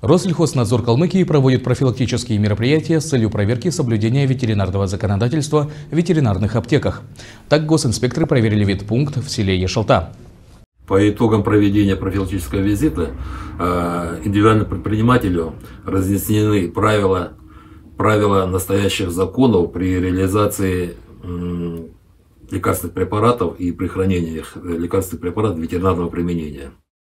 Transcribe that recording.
Россельхознадзор Калмыкии проводит профилактические мероприятия с целью проверки соблюдения ветеринарного законодательства в ветеринарных аптеках. Так госинспекторы проверили ветпункт в селе Ешалта. По итогам проведения профилактического визита э, индивидуальному предпринимателю разъяснены правила, правила настоящих законов при реализации лекарственных препаратов и при хранении э, лекарственных препаратов ветеринарного применения.